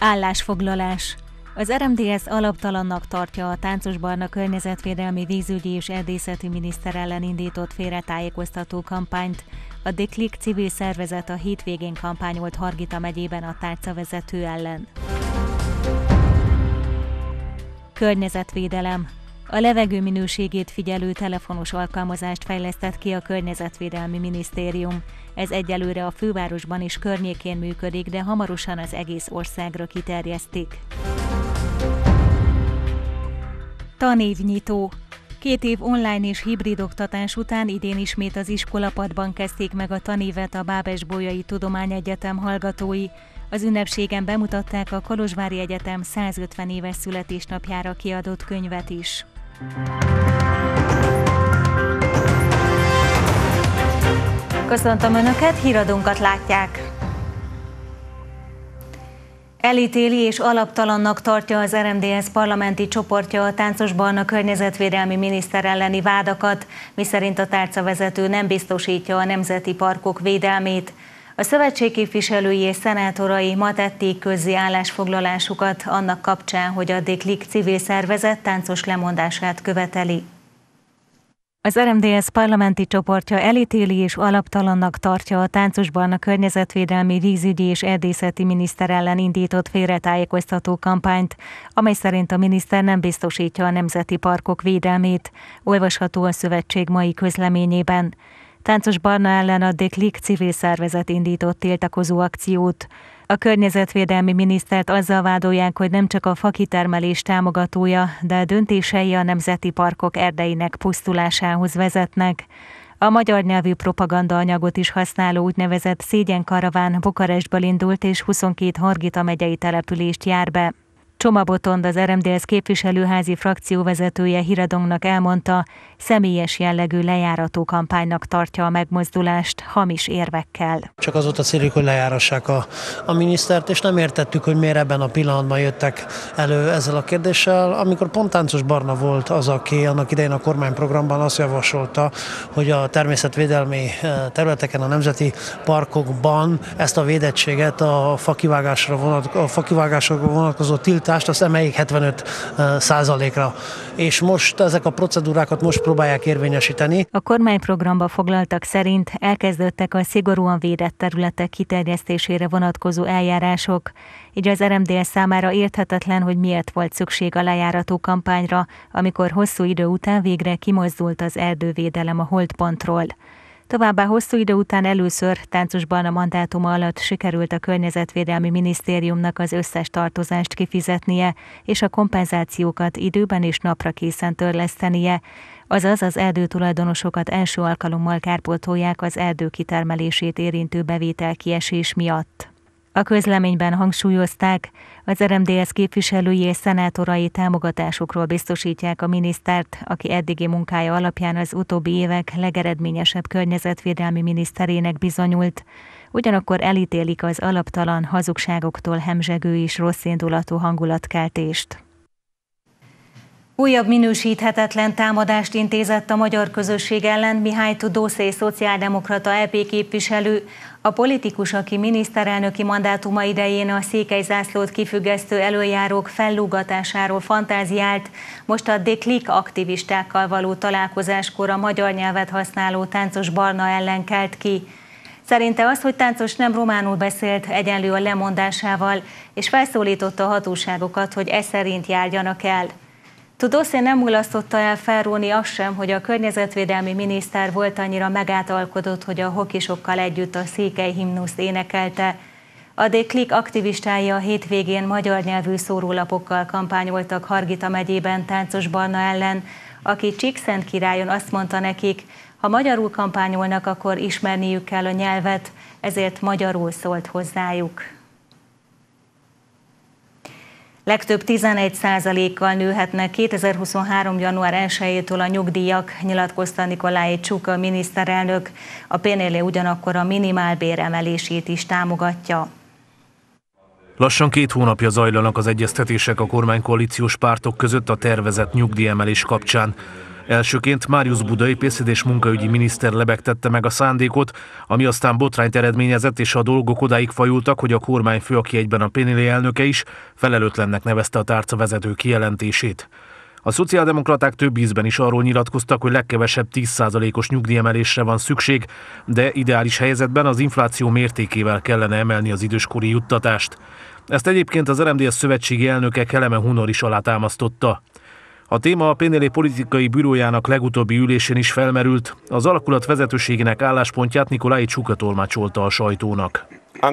Állásfoglalás. Az RMDS alaptalannak tartja a Táncos Barna környezetvédelmi vízügyi és erdészeti miniszter ellen indított félretájékoztató kampányt. A Deklik civil szervezet a hétvégén kampányolt Hargita megyében a tárcavezető ellen. Környezetvédelem. A levegő minőségét figyelő telefonos alkalmazást fejlesztett ki a Környezetvédelmi Minisztérium. Ez egyelőre a fővárosban is környékén működik, de hamarosan az egész országra kiterjesztik. Tanévnyitó. Két év online és hibrid oktatás után idén ismét az iskolapadban kezdték meg a tanévet a Bábes-Bolyai Tudományegyetem hallgatói. Az ünnepségen bemutatták a Kolozsvári Egyetem 150 éves születésnapjára kiadott könyvet is. Köszöntöm Önöket, híradónkat látják! Elítéli és alaptalannak tartja az RMDS parlamenti csoportja a Táncos Barna környezetvédelmi miniszter elleni vádakat, miszerint a tárcavezető nem biztosítja a nemzeti parkok védelmét. A szövetség képviselői és szenátorai ma tették közzé állásfoglalásukat annak kapcsán, hogy a Déklik civil szervezet táncos lemondását követeli. Az RMDS parlamenti csoportja elítéli és alaptalannak tartja a táncosban a környezetvédelmi vízügyi és erdészeti miniszter ellen indított félretájékoztató kampányt, amely szerint a miniszter nem biztosítja a nemzeti parkok védelmét, olvasható a szövetség mai közleményében. Táncos Barna ellen a Deklik civil szervezet indított tiltakozó akciót. A környezetvédelmi minisztert azzal vádolják, hogy nem csak a fakitermelés támogatója, de a döntései a nemzeti parkok erdeinek pusztulásához vezetnek. A magyar nyelvű propagandaanyagot is használó úgynevezett szégyenkaraván Bukarestből indult és 22 Hargita megyei települést jár be. Csoma Botond, az RMDS képviselőházi frakcióvezetője Híradongnak elmondta, személyes jellegű lejárató kampánynak tartja a megmozdulást hamis érvekkel. Csak az volt a céljuk, hogy lejárassák a, a minisztert, és nem értettük, hogy miért ebben a pillanatban jöttek elő ezzel a kérdéssel. Amikor pont Táncos Barna volt az, aki annak idején a kormányprogramban azt javasolta, hogy a természetvédelmi eh, területeken, a nemzeti parkokban ezt a védettséget a fakivágásra, vonat, a fakivágásra vonatkozó tilt tiltást, azt emeljék 75 százalékra. És most ezek a procedúrákat most próbálják érvényesíteni. A kormányprogramba foglaltak szerint elkezdődtek a szigorúan védett területek kiterjesztésére vonatkozó eljárások, így az RMDS számára érthetetlen, hogy miért volt szükség a lejárató kampányra, amikor hosszú idő után végre kimozdult az erdővédelem a holdpontról. Továbbá hosszú idő után először táncosban a mandátuma alatt sikerült a Környezetvédelmi Minisztériumnak az összes tartozást kifizetnie, és a kompenzációkat időben és napra készen törlesztenie, azaz az erdőtulajdonosokat első alkalommal kárpótolják az erdő kitermelését érintő bevétel kiesés miatt. A közleményben hangsúlyozták, az RMDS képviselői és szenátorai támogatásukról biztosítják a minisztert, aki eddigi munkája alapján az utóbbi évek legeredményesebb környezetvédelmi miniszterének bizonyult, ugyanakkor elítélik az alaptalan hazugságoktól hemzsegő és rosszindulatú hangulatkeltést. Újabb minősíthetetlen támadást intézett a magyar közösség ellen Mihály Tudószé szociáldemokrata EP képviselő. A politikus, aki miniszterelnöki mandátuma idején a székely zászlót kifüggesztő előjárók fellúgatásáról fantáziált, most a deklik aktivistákkal való találkozáskor a magyar nyelvet használó táncos Barna ellen kelt ki. Szerinte az, hogy táncos nem románul beszélt, egyenlő a lemondásával, és felszólította a hatóságokat, hogy e szerint járjanak el. Tudószé nem mulasztotta el felróni azt sem, hogy a környezetvédelmi miniszter volt annyira megátalkodott, hogy a hokisokkal együtt a székely himnuszt énekelte. A Déklik aktivistái a hétvégén magyar nyelvű szórólapokkal kampányoltak Hargita megyében Táncos Barna ellen, aki Csíkszent királyon azt mondta nekik, ha magyarul kampányolnak, akkor ismerniük kell a nyelvet, ezért magyarul szólt hozzájuk. Legtöbb 11 kal nőhetnek 2023. január 1-től a nyugdíjak, nyilatkozta Nikolai Csuka miniszterelnök. A PNL ugyanakkor a minimálbér emelését is támogatja. Lassan két hónapja zajlanak az egyeztetések a kormánykoalíciós pártok között a tervezett nyugdíjemelés kapcsán. Elsőként Máriusz Budai pénzügy és munkaügyi miniszter lebegtette meg a szándékot, ami aztán botrányt eredményezett, és a dolgok odáig fajultak, hogy a kormányfő, aki egyben a Pénili elnöke is, felelőtlennek nevezte a tárca vezető kijelentését. A szociáldemokraták több ízben is arról nyilatkoztak, hogy legkevesebb 10%-os nyugdíjemelésre van szükség, de ideális helyzetben az infláció mértékével kellene emelni az időskori juttatást. Ezt egyébként az RMDS szövetségi elnöke Keleme Hunor is alátámasztotta. A téma a Pénélé politikai bürójának legutóbbi ülésén is felmerült, az alakulat vezetőségének álláspontját Nikolai Csuka tolmácsolta a sajtónak. Uh.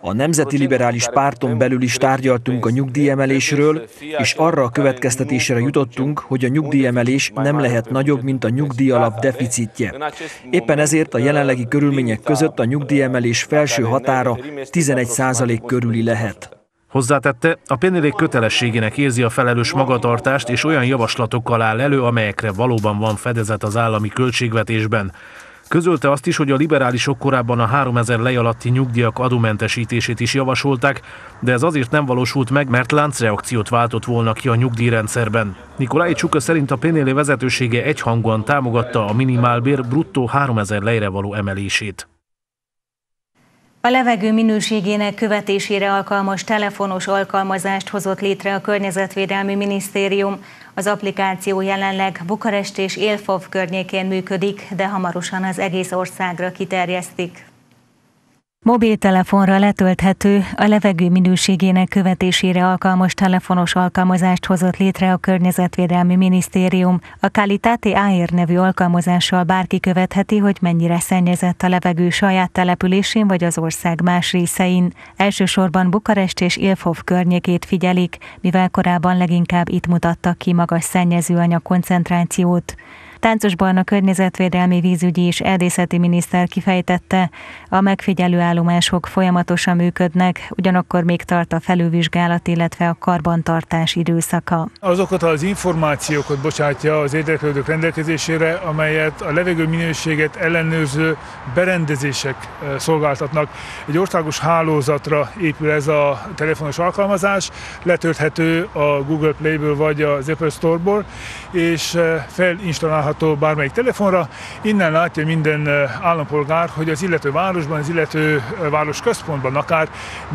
A Nemzeti Liberális Párton belül is tárgyaltunk a nyugdíjemelésről, és arra a következtetésre jutottunk, hogy a nyugdíjemelés nem lehet nagyobb, mint a nyugdíjalap deficitje. Éppen ezért a jelenlegi körülmények között a nyugdíjemelés felső határa 11 százalék körüli lehet. Hozzátette, a Pénélék kötelességének érzi a felelős magatartást, és olyan javaslatokkal áll elő, amelyekre valóban van fedezet az állami költségvetésben. Közölte azt is, hogy a liberálisok korábban a 3000 lej alatti nyugdíjak adómentesítését is javasolták, de ez azért nem valósult meg, mert láncreakciót váltott volna ki a nyugdíjrendszerben. Nikolai Csuka szerint a Pénélé vezetősége egyhangúan támogatta a minimálbér bruttó 3000 lejre való emelését. A levegő minőségének követésére alkalmas telefonos alkalmazást hozott létre a Környezetvédelmi Minisztérium. Az applikáció jelenleg Bukarest és Élfov környékén működik, de hamarosan az egész országra kiterjesztik. Mobiltelefonra letölthető, a levegő minőségének követésére alkalmas telefonos alkalmazást hozott létre a Környezetvédelmi Minisztérium. A Qualitate Air nevű alkalmazással bárki követheti, hogy mennyire szennyezett a levegő saját településén vagy az ország más részein. Elsősorban Bukarest és Ilfov környékét figyelik, mivel korábban leginkább itt mutattak ki magas szennyezőanyag koncentrációt. Táncos Barna környezetvédelmi vízügyi és erdészeti miniszter kifejtette, a megfigyelő állomások folyamatosan működnek, ugyanakkor még tart a felülvizsgálat, illetve a karbantartás időszaka. Azokat az információkat bocsátja az érdeklődők rendelkezésére, amelyet a levegő minőséget ellenőrző berendezések szolgáltatnak. Egy országos hálózatra épül ez a telefonos alkalmazás, letölthető a Google Play-ből vagy az Apple Store-ból, és felinstalálható használható bármelyik telefonra. Innen látja minden állampolgár, hogy az illető városban, az illető város központban akár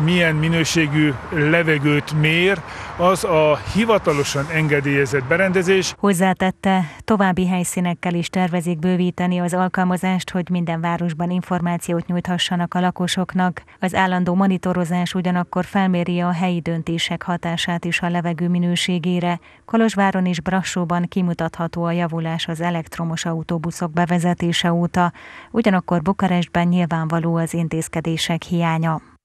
milyen minőségű levegőt mér, az a hivatalosan engedélyezett berendezés. Hozzátette, további helyszínekkel is tervezik bővíteni az alkalmazást, hogy minden városban információt nyújthassanak a lakosoknak. Az állandó monitorozás ugyanakkor felméri a helyi döntések hatását is a levegő minőségére. Kolozsváron és Brassóban kimutatható a javulás az elektromos autóbuszok bevezetése óta, ugyanakkor Bukarestben nyilvánvaló az intézkedések hiánya.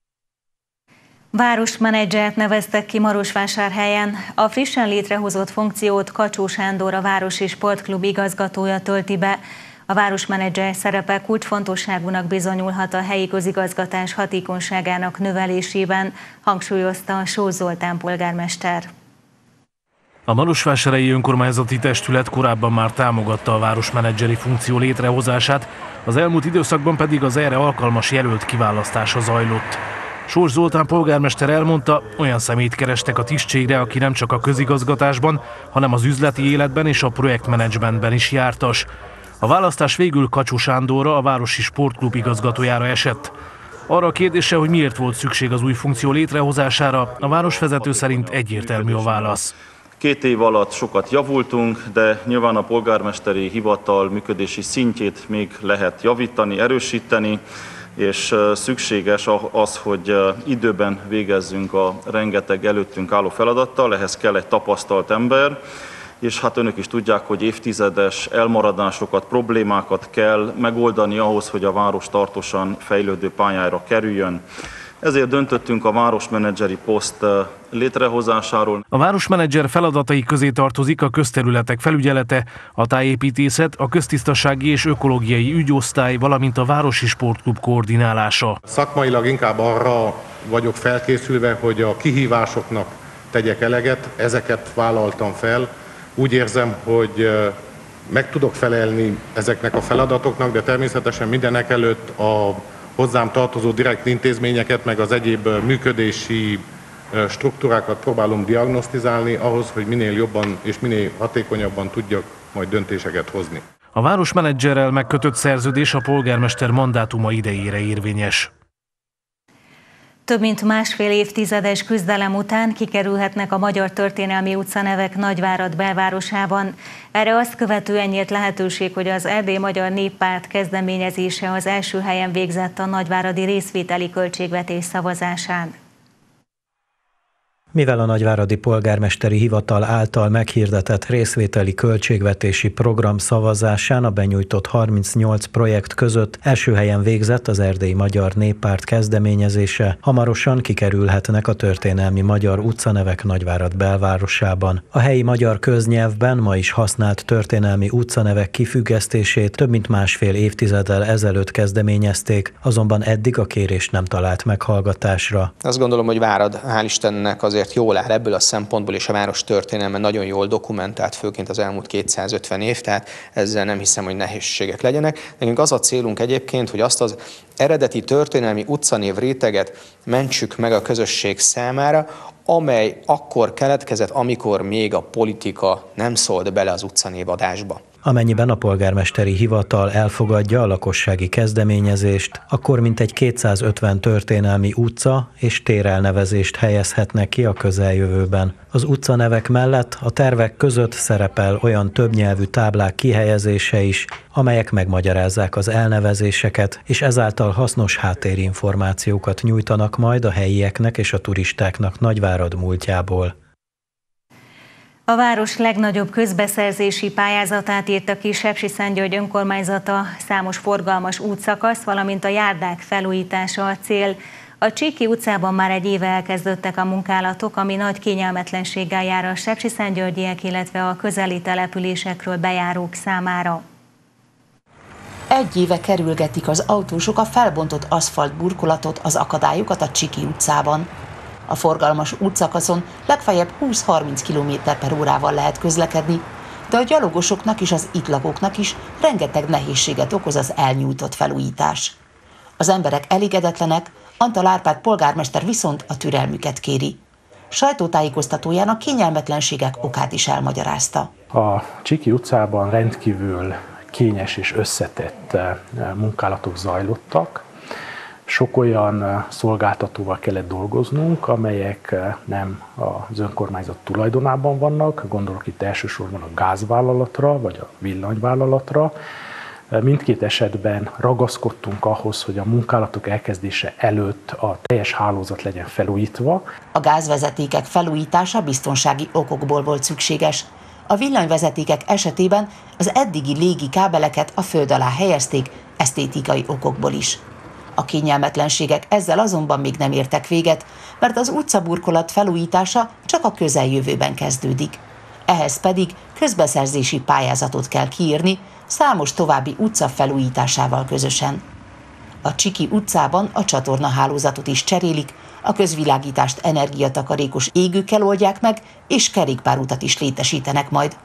Városmenedzsert neveztek ki Marosvásárhelyen. A frissen létrehozott funkciót Kacsó Sándor, a Városi Sportklub igazgatója tölti be. A városmenedzser szerepe kulcsfontosságúnak bizonyulhat a helyi közigazgatás hatékonyságának növelésében, hangsúlyozta a Só Zoltán polgármester. A Marosvásárhelyi Önkormányzati Testület korábban már támogatta a városmenedzseri funkció létrehozását, az elmúlt időszakban pedig az erre alkalmas jelölt kiválasztása zajlott. Sors Zoltán polgármester elmondta, olyan szemét kerestek a tisztségre, aki nem csak a közigazgatásban, hanem az üzleti életben és a projektmenedzsmentben is jártas. A választás végül Kacsó Sándorra, a Városi Sportklub igazgatójára esett. Arra a kérdése, hogy miért volt szükség az új funkció létrehozására, a városvezető szerint egyértelmű a válasz. Két év alatt sokat javultunk, de nyilván a polgármesteri hivatal működési szintjét még lehet javítani, erősíteni, és szükséges az, hogy időben végezzünk a rengeteg előttünk álló feladattal, ehhez kell egy tapasztalt ember, és hát önök is tudják, hogy évtizedes elmaradásokat, problémákat kell megoldani ahhoz, hogy a város tartósan fejlődő pályára kerüljön. Ezért döntöttünk a városmenedzseri poszt létrehozásáról. A városmenedzser feladatai közé tartozik a közterületek felügyelete, a tájépítészet, a köztisztasági és ökológiai ügyosztály, valamint a városi sportklub koordinálása. Szakmailag inkább arra vagyok felkészülve, hogy a kihívásoknak tegyek eleget, ezeket vállaltam fel. Úgy érzem, hogy meg tudok felelni ezeknek a feladatoknak, de természetesen mindenek előtt a hozzám tartozó direkt intézményeket, meg az egyéb működési struktúrákat próbálom diagnosztizálni ahhoz, hogy minél jobban és minél hatékonyabban tudjak majd döntéseket hozni. A városmenedzserrel megkötött szerződés a polgármester mandátuma idejére érvényes. Több mint másfél évtizedes küzdelem után kikerülhetnek a magyar történelmi utcanevek Nagyvárad belvárosában. Erre azt követően nyílt lehetőség, hogy az Erdély Magyar Néppárt kezdeményezése az első helyen végzett a nagyváradi részvételi költségvetés szavazásán. Mivel a Nagyváradi Polgármesteri Hivatal által meghirdetett részvételi költségvetési program szavazásán a benyújtott 38 projekt között első helyen végzett az Erdélyi Magyar Néppárt kezdeményezése, hamarosan kikerülhetnek a történelmi magyar utcanevek Nagyvárad belvárosában. A helyi magyar köznyelvben ma is használt történelmi utcanevek kifüggesztését több mint másfél évtizeddel ezelőtt kezdeményezték, azonban eddig a kérés nem talált meghallgatásra. Azt gondolom, hogy Várad, hál' Istennek azért azért jól áll ebből a szempontból, és a város történelme nagyon jól dokumentált, főként az elmúlt 250 év, tehát ezzel nem hiszem, hogy nehézségek legyenek. Nekünk az a célunk egyébként, hogy azt az eredeti történelmi utcanév réteget mentsük meg a közösség számára, amely akkor keletkezett, amikor még a politika nem szólt bele az utcanévadásba. Amennyiben a polgármesteri hivatal elfogadja a lakossági kezdeményezést, akkor mintegy 250 történelmi utca és térelnevezést helyezhetnek ki a közeljövőben. Az utcanevek mellett a tervek között szerepel olyan többnyelvű táblák kihelyezése is, amelyek megmagyarázzák az elnevezéseket, és ezáltal hasznos háttérinformációkat nyújtanak majd a helyieknek és a turistáknak Nagyvárad múltjából. A város legnagyobb közbeszerzési pályázatát írta ki Sepsi Szentgyörgy önkormányzata, számos forgalmas útszakasz, valamint a járdák felújítása a cél. A Csíki utcában már egy éve elkezdődtek a munkálatok, ami nagy kényelmetlenséggel jár a Sepsi Szentgyörgyiek, illetve a közeli településekről bejárók számára. Egy éve kerülgetik az autósok a felbontott aszfalt burkolatot, az akadályokat a Csiki utcában. A forgalmas útszakaszon legfeljebb 20-30 km per órával lehet közlekedni, de a gyalogosoknak és az itt lakóknak is rengeteg nehézséget okoz az elnyújtott felújítás. Az emberek elégedetlenek, Antal Árpád polgármester viszont a türelmüket kéri. Sajtótájékoztatóján a kényelmetlenségek okát is elmagyarázta. A Csiki utcában rendkívül kényes és összetett eh, munkálatok zajlottak, sok olyan szolgáltatóval kellett dolgoznunk, amelyek nem az önkormányzat tulajdonában vannak, gondolok itt elsősorban a gázvállalatra vagy a villanyvállalatra. Mindkét esetben ragaszkodtunk ahhoz, hogy a munkálatok elkezdése előtt a teljes hálózat legyen felújítva. A gázvezetékek felújítása biztonsági okokból volt szükséges. A villanyvezetékek esetében az eddigi légi kábeleket a föld alá helyezték, esztétikai okokból is. A kényelmetlenségek ezzel azonban még nem értek véget, mert az utcaburkolat felújítása csak a közeljövőben kezdődik. Ehhez pedig közbeszerzési pályázatot kell kiírni, számos további utca felújításával közösen. A Csiki utcában a csatornahálózatot is cserélik, a közvilágítást energiatakarékos égőkkel oldják meg, és kerékpárutat is létesítenek majd.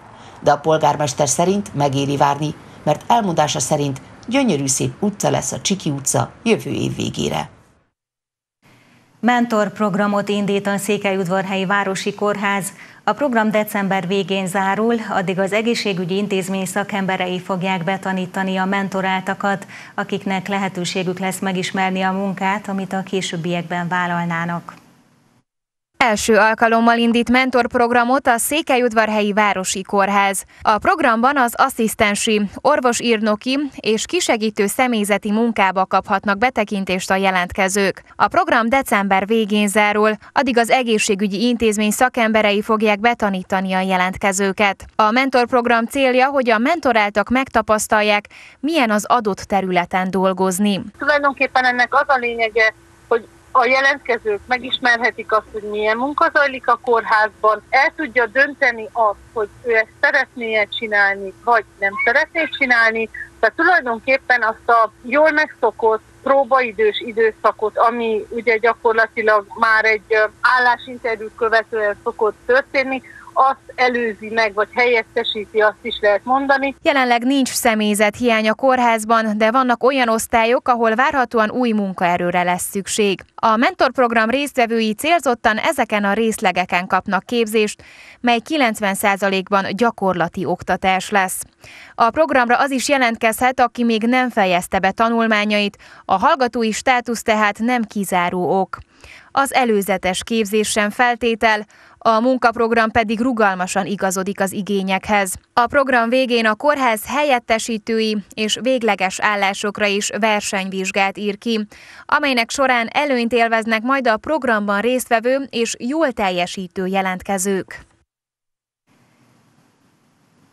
De a polgármester szerint megéri várni, mert elmondása szerint gyönyörű szép utca lesz a Csiki utca jövő év végére. Mentor programot indít a Székelyudvarhelyi Városi Kórház. A program december végén zárul, addig az egészségügyi intézmény szakemberei fogják betanítani a mentoráltakat, akiknek lehetőségük lesz megismerni a munkát, amit a későbbiekben vállalnának. Első alkalommal indít mentorprogramot a Székelyudvarhelyi Városi Kórház. A programban az asszisztensi, orvosírnoki és kisegítő személyzeti munkába kaphatnak betekintést a jelentkezők. A program december végén zárul, addig az egészségügyi intézmény szakemberei fogják betanítani a jelentkezőket. A mentorprogram célja, hogy a mentoráltak megtapasztalják, milyen az adott területen dolgozni. Tulajdonképpen ennek az a lényege, a jelentkezők megismerhetik azt, hogy milyen munka zajlik a kórházban, el tudja dönteni azt, hogy ő ezt szeretné csinálni, vagy nem szeretné csinálni. Tehát tulajdonképpen azt a jól megszokott próbaidős időszakot, ami ugye gyakorlatilag már egy állásinterjút követően szokott történni, azt előzi meg, vagy helyettesíti, azt is lehet mondani. Jelenleg nincs személyzet hiány a kórházban, de vannak olyan osztályok, ahol várhatóan új munkaerőre lesz szükség. A mentorprogram résztvevői célzottan ezeken a részlegeken kapnak képzést, mely 90%-ban gyakorlati oktatás lesz. A programra az is jelentkezhet, aki még nem fejezte be tanulmányait, a hallgatói státusz tehát nem kizáró ok. Az előzetes képzés sem feltétel, a munkaprogram pedig rugalmasan igazodik az igényekhez. A program végén a kórház helyettesítői és végleges állásokra is versenyvizsgát ír ki, amelynek során előnyt élveznek majd a programban résztvevő és jól teljesítő jelentkezők.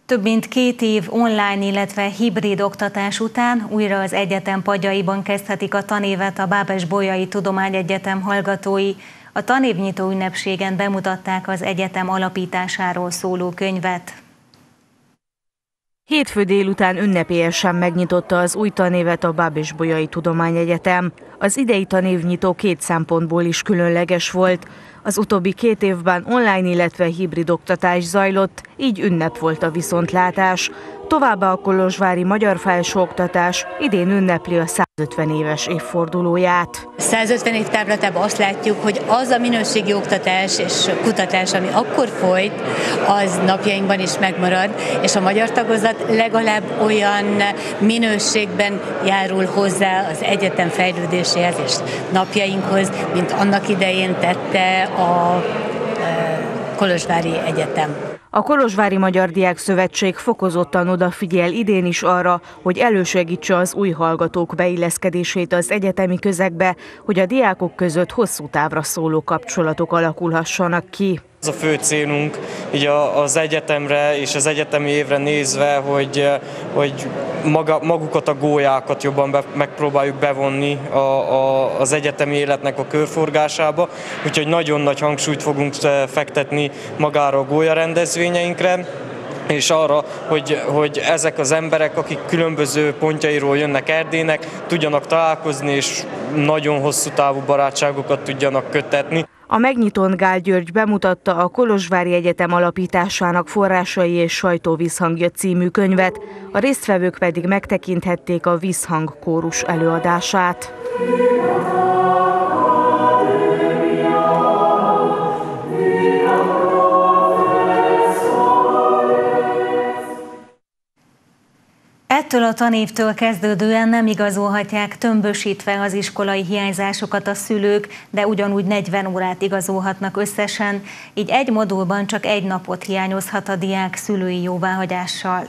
Több mint két év online, illetve hibrid oktatás után újra az egyetem padjaiban kezdhetik a tanévet a Bábes Bolyai Tudományegyetem hallgatói. A tanévnyitó ünnepségen bemutatták az egyetem alapításáról szóló könyvet. Hétfő délután ünnepélyesen megnyitotta az új tanévet a Bábes Bolyai Tudományegyetem. Az idei tanévnyitó két szempontból is különleges volt. Az utóbbi két évben online, illetve hibrid oktatás zajlott, így ünnep volt a viszontlátás. Továbbá a Kolozsvári Magyar Felsőoktatás idén ünnepli a 150 éves évfordulóját. 150 év távlatában azt látjuk, hogy az a minőségi oktatás és kutatás, ami akkor folyt, az napjainkban is megmarad, és a magyar tagozat legalább olyan minőségben járul hozzá az egyetem és napjainkhoz, mint annak idején tette a e, Kolozsvári Egyetem. A Kolozsvári Magyar Diák Szövetség fokozottan odafigyel idén is arra, hogy elősegítse az új hallgatók beilleszkedését az egyetemi közegbe, hogy a diákok között hosszú távra szóló kapcsolatok alakulhassanak ki. Az a fő célunk így az egyetemre és az egyetemi évre nézve, hogy, hogy maga, magukat a gólyákat jobban be, megpróbáljuk bevonni a, a, az egyetemi életnek a körforgásába, úgyhogy nagyon nagy hangsúlyt fogunk fektetni magára a gólya rendezvényeinkre, és arra, hogy, hogy ezek az emberek, akik különböző pontjairól jönnek Erdélynek, tudjanak találkozni, és nagyon hosszú távú barátságokat tudjanak kötetni. A megnyitón Gál György bemutatta a Kolozsvári Egyetem alapításának forrásai és sajtóvízhangja című könyvet, a résztvevők pedig megtekinthették a vízhang kórus előadását. Ettől a tanévtől kezdődően nem igazolhatják tömbösítve az iskolai hiányzásokat a szülők, de ugyanúgy 40 órát igazolhatnak összesen, így egy modulban csak egy napot hiányozhat a diák szülői jóváhagyással.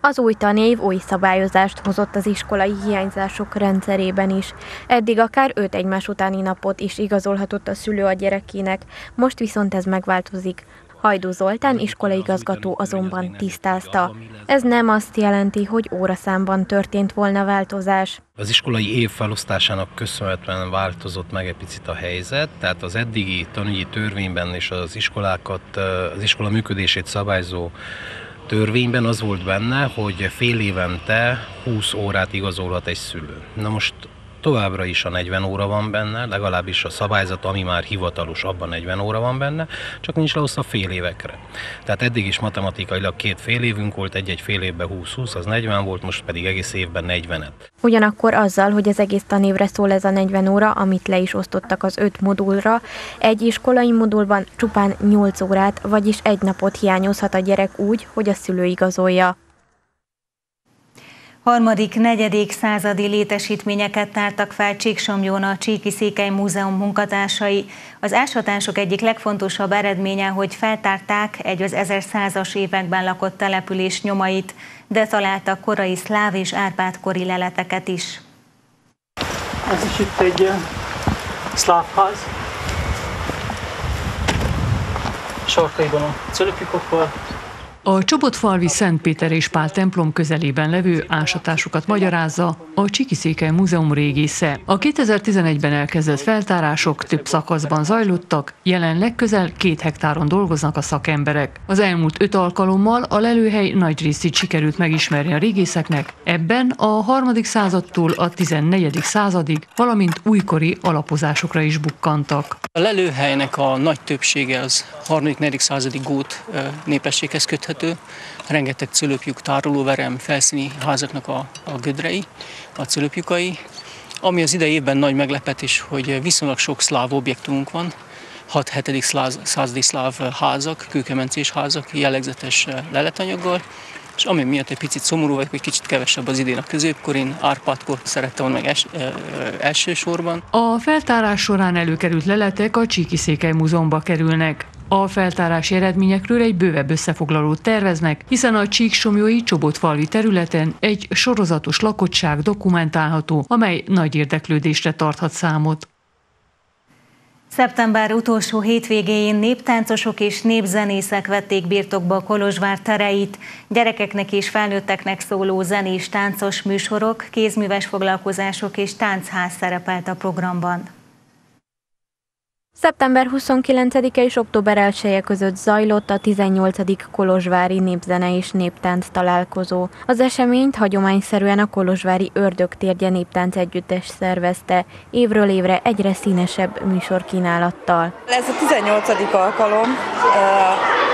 Az új tanév új szabályozást hozott az iskolai hiányzások rendszerében is. Eddig akár öt egymás utáni napot is igazolhatott a szülő a gyerekének, most viszont ez megváltozik. Hajdú Zoltán iskolaigazgató azonban tisztázta. Ez nem azt jelenti, hogy óraszámban történt volna változás. Az iskolai év felosztásának köszönhetően változott meg egy picit a helyzet, tehát az eddigi tanügyi törvényben és az iskolákat, az iskola működését szabályzó törvényben az volt benne, hogy fél évente 20 órát igazolhat egy szülő. Na most továbbra is a 40 óra van benne, legalábbis a szabályzat, ami már hivatalos, abban 40 óra van benne, csak nincs leosztva fél évekre. Tehát eddig is matematikailag két fél évünk volt, egy-egy fél évben 20-20, az 40 volt, most pedig egész évben 40-et. Ugyanakkor azzal, hogy az egész tanévre szól ez a 40 óra, amit le is osztottak az öt modulra, egy iskolai modulban csupán 8 órát, vagyis egy napot hiányozhat a gyerek úgy, hogy a szülő igazolja. Harmadik, negyedik századi létesítményeket tártak fel Csíksomjón a Csíki Székely Múzeum munkatársai. Az ásatások egyik legfontosabb eredménye, hogy feltárták egy az 1100-as években lakott település nyomait, de találtak korai szláv és árpád kori leleteket is. Ez is itt egy szláv ház. Sarkaiban a cölöpikokkal, A Csobotfalvi Szent Péter és Pál templom közelében levő ásatásokat magyarázza a Csikiszékely Múzeum régésze. A 2011-ben elkezdett feltárások több szakaszban zajlottak, jelenleg közel két hektáron dolgoznak a szakemberek. Az elmúlt öt alkalommal a lelőhely nagy részét sikerült megismerni a régészeknek, ebben a harmadik századtól a 14. századig, valamint újkori alapozásokra is bukkantak. A lelőhelynek a nagy többsége az 3.-4. századi gót népességhez köthető. Rengeteg cölöpjük, tárolóverem, felszíni házaknak a, a gödrei, a cölöpjukai. Ami az idei évben nagy meglepetés, hogy viszonylag sok szláv objektumunk van, 6-7. századi szláv házak, kőkemencés házak, jellegzetes leletanyaggal, és ami miatt egy picit szomorú vagyok, hogy kicsit kevesebb az idén a középkor, én Árpádkor szerettem volna meg es, e, elsősorban. A feltárás során előkerült leletek a Csíki Múzeumba kerülnek. A feltárási eredményekről egy bővebb összefoglalót terveznek, hiszen a Csíksomjói Csobotfalvi területen egy sorozatos lakottság dokumentálható, amely nagy érdeklődésre tarthat számot. Szeptember utolsó hétvégéjén néptáncosok és népzenészek vették birtokba Kolozsvár tereit. Gyerekeknek és felnőtteknek szóló zenés táncos műsorok, kézműves foglalkozások és táncház szerepelt a programban. Szeptember 29-e és október 1 -e között zajlott a 18. Kolozsvári Népzene és Néptánc találkozó. Az eseményt hagyományszerűen a Kolozsvári Ördögtérgye Néptánc Együttes szervezte, évről évre egyre színesebb műsorkínálattal. Ez a 18. alkalom,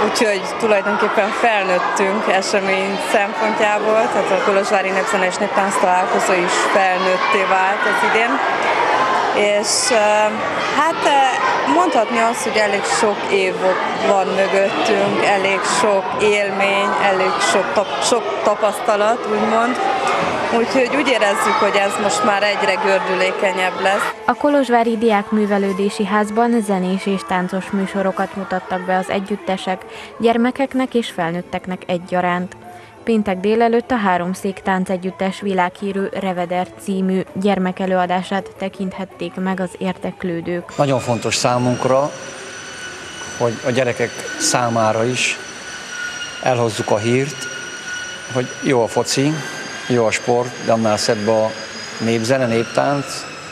úgyhogy tulajdonképpen felnőttünk esemény szempontjából, tehát a Kolozsvári Népzene és Néptánc találkozó is felnőtté vált az idén és hát mondhatni azt, hogy elég sok év van mögöttünk, elég sok élmény, elég sok, tap, sok tapasztalat, úgymond. Úgyhogy úgy érezzük, hogy ez most már egyre gördülékenyebb lesz. A Kolozsvári Diák Művelődési Házban zenés és táncos műsorokat mutattak be az együttesek, gyermekeknek és felnőtteknek egyaránt. Péntek délelőtt a Háromszék Táncegyüttes világhírű Reveder című gyermekelőadását tekinthették meg az érdeklődők. Nagyon fontos számunkra, hogy a gyerekek számára is elhozzuk a hírt, hogy jó a foci, jó a sport, de annál szebb a népzene, néptánc,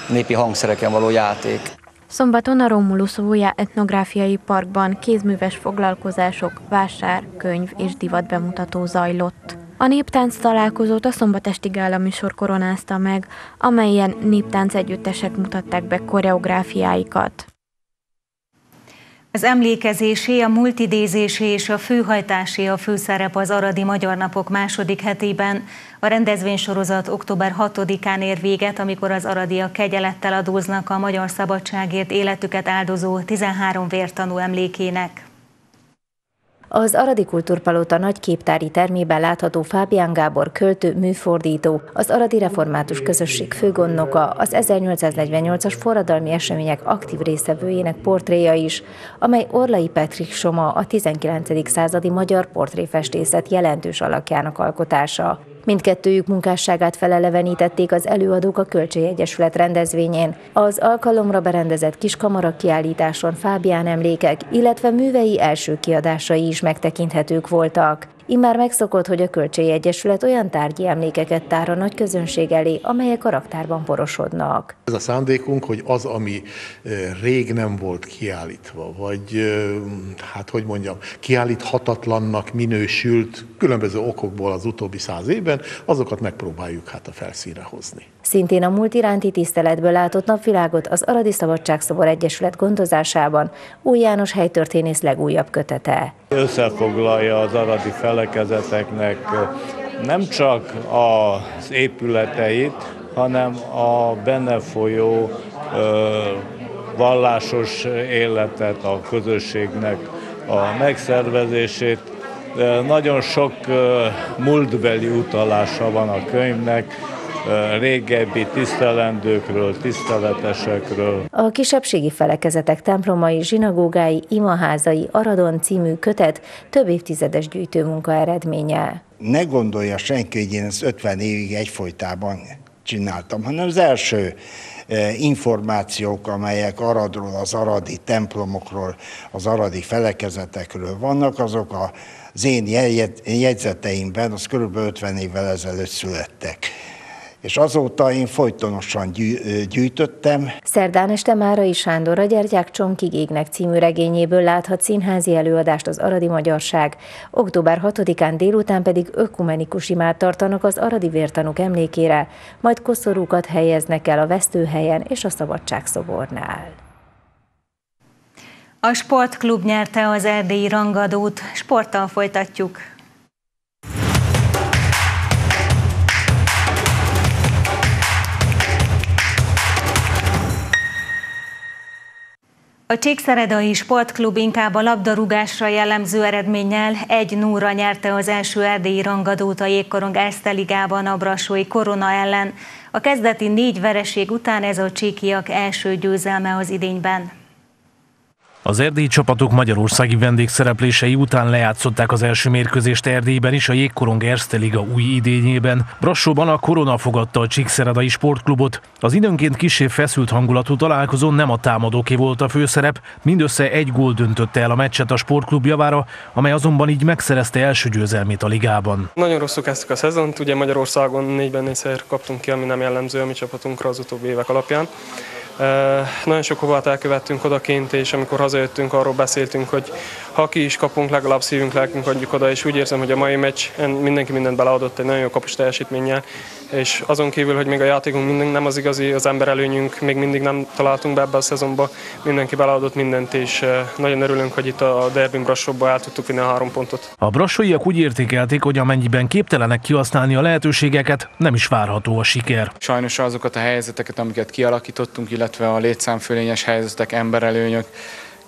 népi hangszereken való játék. Szombaton a Romulus Vója etnográfiai parkban kézműves foglalkozások, vásár, könyv és divat bemutató zajlott. A néptánc találkozót a szombatesti gálaműsor koronázta meg, amelyen néptánc együttesek mutatták be koreográfiáikat. Az emlékezésé, a multidézésé és a főhajtásé a főszerep az Aradi Magyar Napok második hetében. A rendezvénysorozat október 6-án ér véget, amikor az aradiak kegyelettel adóznak a magyar szabadságért életüket áldozó 13 vértanú emlékének. Az Aradi Kultúrpalota nagy képtári termében látható Fábián Gábor költő, műfordító, az Aradi Református Közösség főgondnoka, az 1848-as forradalmi események aktív részevőjének portréja is, amely Orlai Petrik Soma a 19. századi magyar portréfestészet jelentős alakjának alkotása. Mindkettőjük munkásságát felelevenítették az előadók a Költségegyesület rendezvényén. Az alkalomra berendezett kiskamara kiállításon Fábián emlékek, illetve művei első kiadásai is megtekinthetők voltak. Immár megszokott, hogy a Költségegyesület olyan tárgyi emlékeket tár a nagy közönség elé, amelyek a raktárban porosodnak. Ez a szándékunk, hogy az, ami rég nem volt kiállítva, vagy hát hogy mondjam, kiállíthatatlannak minősült különböző okokból az utóbbi száz évben, azokat megpróbáljuk hát a felszínre hozni. Szintén a múlt iránti tiszteletből látott napvilágot az Aradi Szabadságszobor Egyesület gondozásában Új János helytörténész legújabb kötete. Összefoglalja az aradi felekezeteknek nem csak az épületeit, hanem a benne folyó vallásos életet, a közösségnek a megszervezését. Nagyon sok múltbeli utalása van a könyvnek, régebbi tisztelendőkről, tiszteletesekről. A kisebbségi felekezetek templomai, zsinagógái, imaházai, Aradon című kötet több évtizedes gyűjtőmunka eredménye. Ne gondolja senki, hogy én ezt 50 évig egyfolytában csináltam, hanem az első információk, amelyek Aradról, az aradi templomokról, az aradi felekezetekről vannak, azok az én jegyzeteimben, az kb. 50 évvel ezelőtt születtek és azóta én folytonosan gyűjtöttem. Szerdán este Márai Sándor a Gyertyák Csonkig égnek című regényéből láthat színházi előadást az Aradi Magyarság. Október 6-án délután pedig ökumenikus imát tartanak az aradi vértanúk emlékére, majd koszorúkat helyeznek el a vesztőhelyen és a szabadságszobornál. A sportklub nyerte az erdélyi rangadót, sporttal folytatjuk. A Csíkszeredai Sportklub inkább a labdarúgásra jellemző eredménnyel egy núra nyerte az első erdélyi rangadót a jégkorong Eszteligában a Brassói Korona ellen. A kezdeti négy vereség után ez a csíkiak első győzelme az idényben. Az erdélyi csapatok magyarországi vendégszereplései után lejátszották az első mérkőzést Erdélyben is a Jégkorong Erste Liga új idényében. Brassóban a Korona fogadta a Csíkszeredai sportklubot. Az időnként kisé feszült hangulatú találkozón nem a támadóké volt a főszerep, mindössze egy gól döntötte el a meccset a sportklub javára, amely azonban így megszerezte első győzelmét a ligában. Nagyon rosszul kezdtük a szezont, ugye Magyarországon négyben négyszer kaptunk ki, ami nem jellemző a mi csapatunkra az utóbbi évek alapján. Nagyon sok hovát elkövettünk odakint, és amikor hazajöttünk, arról beszéltünk, hogy ha ki is kapunk, legalább szívünk, lelkünk adjuk oda, és úgy érzem, hogy a mai meccs mindenki mindent beleadott egy nagyon jó kapus teljesítménnyel, és azon kívül, hogy még a játékunk mindig nem az igazi, az ember előnyünk, még mindig nem találtunk be ebbe a szezonba, mindenki beleadott mindent, és nagyon örülünk, hogy itt a Derbin Brassóba el tudtuk vinni a három pontot. A brassóiak úgy értékelték, hogy amennyiben képtelenek kihasználni a lehetőségeket, nem is várható a siker. Sajnos azokat a helyzeteket, amiket kialakítottunk, illetve a létszámfölényes helyzetek, emberelőnyök,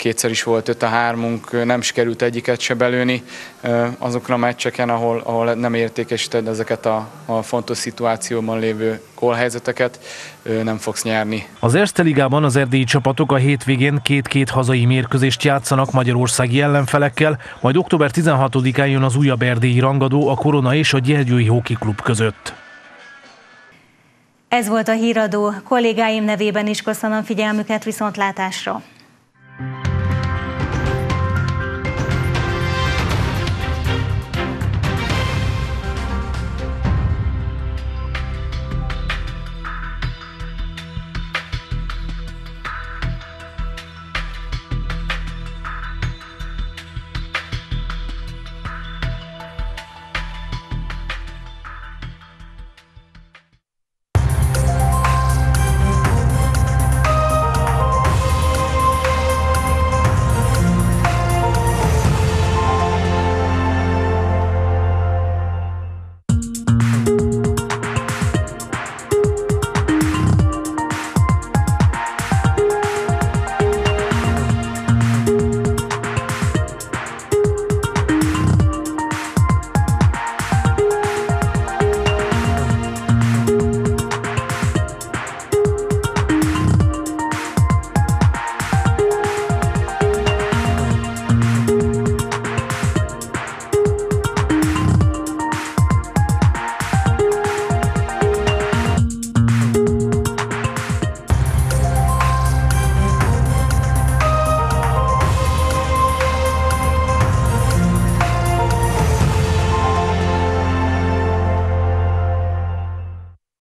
kétszer is volt öt a hármunk, nem sikerült egyiket se belőni azokra a meccseken, ahol, ahol nem értékesíted ezeket a, a fontos szituációban lévő gólhelyzeteket, nem fogsz nyerni. Az Erste Ligában az erdélyi csapatok a hétvégén két-két hazai mérkőzést játszanak magyarországi ellenfelekkel, majd október 16-án jön az újabb erdélyi rangadó a Korona és a Gyergyói Hoki Klub között. Ez volt a híradó. Kollégáim nevében is köszönöm figyelmüket viszontlátásra.